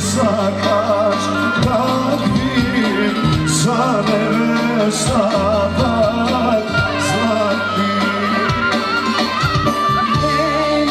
sakaş takvim sanere sabar takvim Ey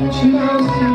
She loves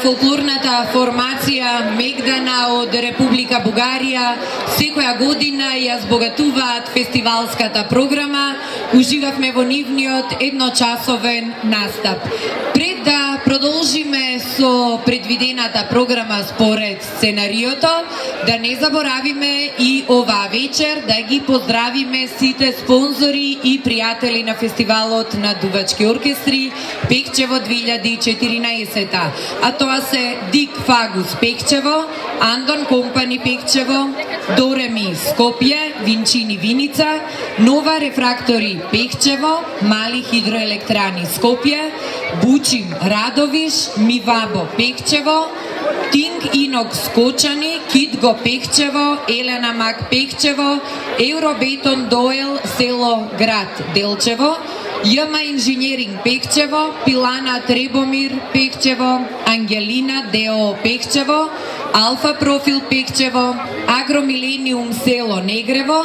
фолклорната формација Мегдана од Република Бугарија секоја година ја збогатуваат фестивалската програма. Уживавме во нивниот едночасовен настап. Пред да продолжиме со предвидената програма според сценариото, да не заборавиме и оваа вечер да ги поздравиме сите спонзори и пријатели на фестивалот на дувачки оркестри Пекчево 2014 а тоа се Дик Фагус Пекчево, Андон Компани Пекчево, Дореми Скопје, Винчини Виница, Нова Рефрактори Пекчево, Мали хидроелектрани Скопје, Бучим Радовиш, Мивабо Пекчево, Тинг Инок Скочани, Китго Пекчево, Елена Мак Пехчево, Евробетон Доел, село Град Делчево, Јама Инженеринг Пехчево, Пилана Требомир Пехчево, Ангелина Део Пехчево, Алфа Профил Пекчево, Агромилениум село Негрево,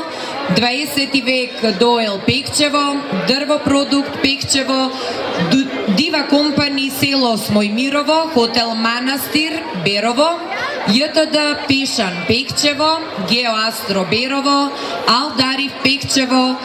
20 век Доел Пекчево, Дрво Продукт Пекчево, Дива Компани село Смојмирово, Хотел Манастир Берово, ЈТД Пишан Пекчево, Геоастро Берово, Алдарив Пекчево,